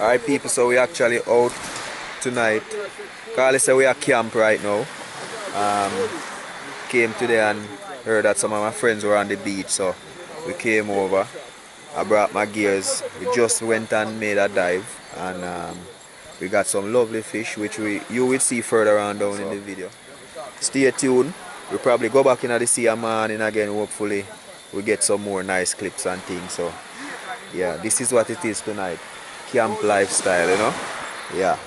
Alright people, so we actually out tonight. Carly said we are camp right now. Um, came today and heard that some of my friends were on the beach, so we came over. I brought my gears. We just went and made a dive and um, we got some lovely fish which we you will see further on down in the video. Stay tuned. We'll probably go back in the sea a morning again hopefully we get some more nice clips and things so yeah this is what it is tonight camp lifestyle you know? Yeah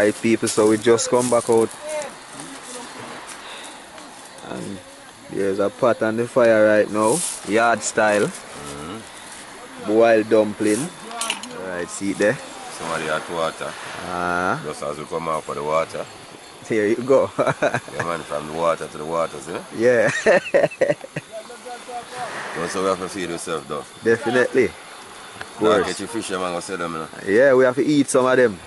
Alright people, so we just come back out. And there's a pot on the fire right now, yard style, boiled dumpling, alright see it there, Somebody hot water. ah, Just as we come out for the water. here you go, Yeah, man, from the water to the water, see? yeah, Don't say we have to feed yourself, though. definitely, Now your fish, man, go sell them, you know. yeah we have to eat some of them,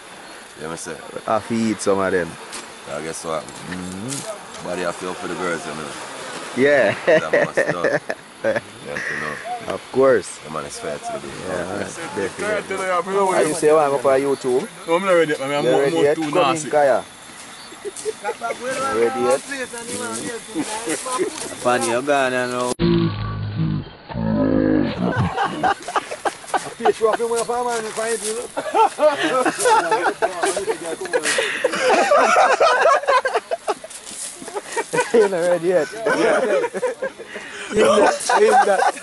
Yeah, me say. have to eat some of them, I guess what? Mm-hmm. Body I feel for the girls, you know. Yeah, That must done. You know. of course. The man is fair to the Yeah, man, definitely. Definitely. Are you say you want to go for YouTube? No, I'm not ready. I'm more, ready more yet? too Come in, nasty. Kaya. Ready yet? Funny, you're gone now. With a and find it. You're not ready yet. In that, in that.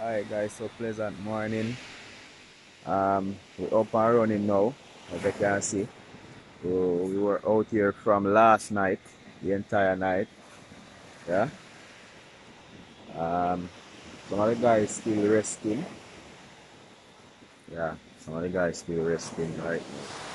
Alright guys, so pleasant morning. Um, we're up and running now, as you can see. So we were out here from last night, the entire night. Yeah. Um, some of the guys still resting. Yeah, some of the guys still resting right now.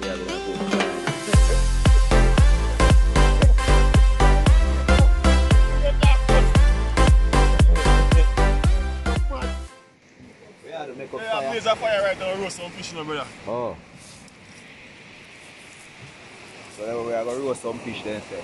Everybody having a. We had to make up Yeah, fire. blaze a fire right now, roast some fish, know, brother. Oh. So we are to roast some fish then. Sir.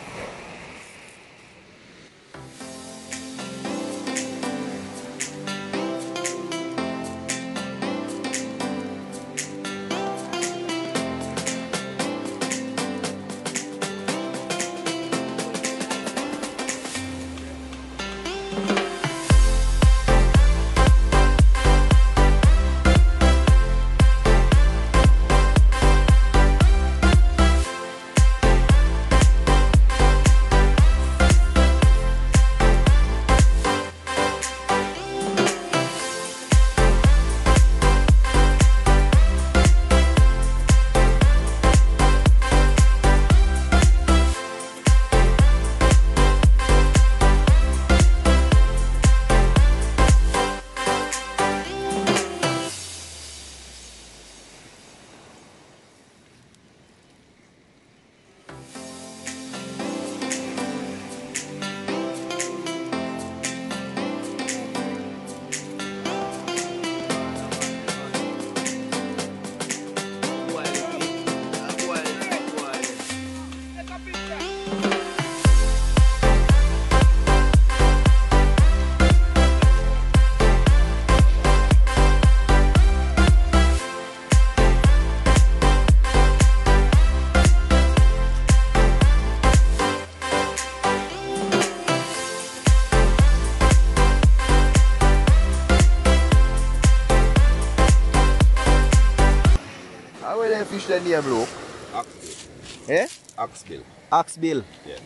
How will them fish the name look? Oxbill. Eh? Oxbill. Oxbill. Yeah.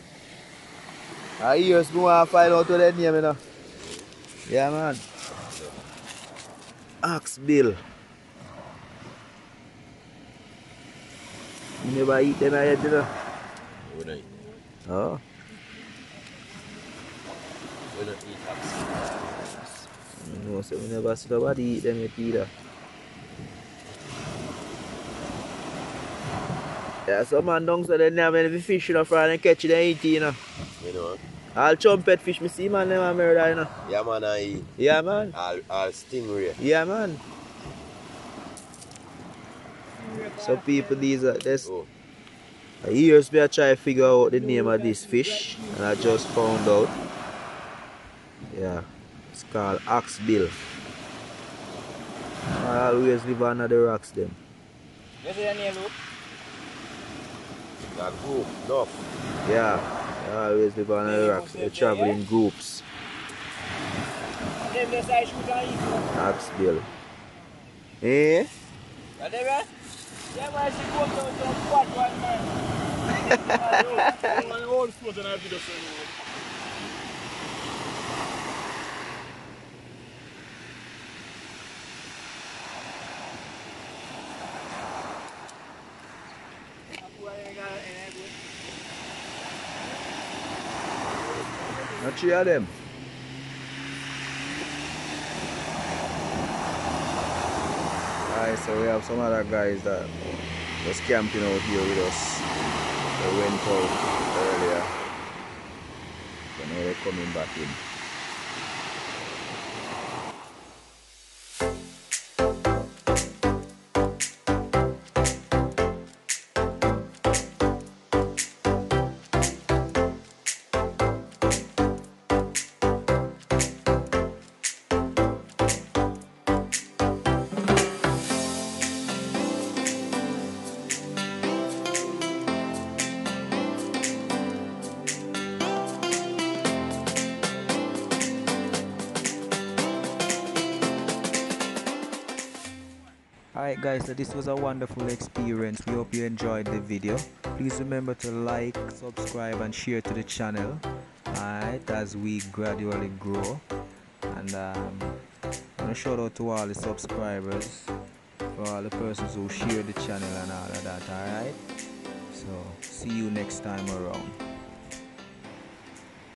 I years go and find out what the name you know. Yeah man. Oxbill. You never eat them yet, you know? We don't eat. Oh. We don't eat oxbill. No, so we never see nobody eat them yet either. Yeah, some man down so they never any fish you know, for and catch it and eat it, you know. You know? All trumpet fish, me see man them a murder, you know. Yeah, man, I eat Yeah man. all, all stingray. Yeah man. So people these are this Oh, years me I try to figure out the name of this fish and I just found out. Yeah. It's called oxbill. I always live under the rocks them. You see the nail loop? That group, enough. Yeah. I always live under the rocks. They travel in groups. Them just I shoot and. Axe bill. Eh? You there, man? Yeah, man, she go down to a squat one, man. My own foot and I have to do the same. Not three of them. Alright, so we have some other guys that was camping out here with us. They went out earlier. So now they're coming back in. Alright guys, so this was a wonderful experience. We hope you enjoyed the video. Please remember to like, subscribe and share to the channel. Alright, as we gradually grow. And um, want to shout out to all the subscribers, for all the persons who share the channel and all of that, alright? So, see you next time around.